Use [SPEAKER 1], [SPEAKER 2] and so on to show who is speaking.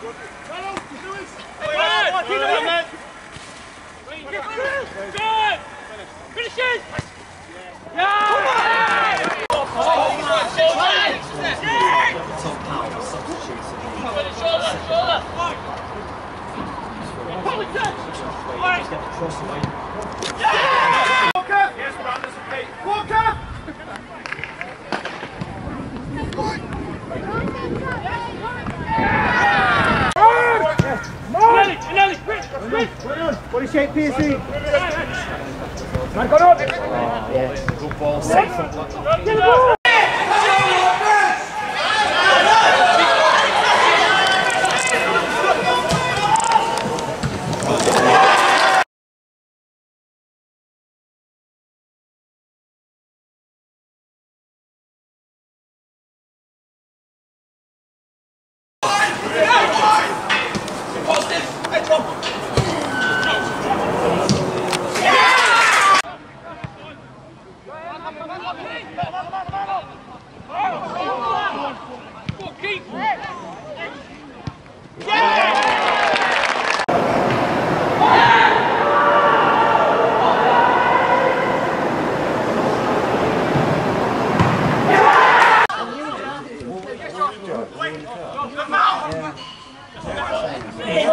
[SPEAKER 1] Good! Finish it! Yeah! Shoulder, shoulder! Nelly,
[SPEAKER 2] Shape, PC.
[SPEAKER 1] Get the ball! Hey,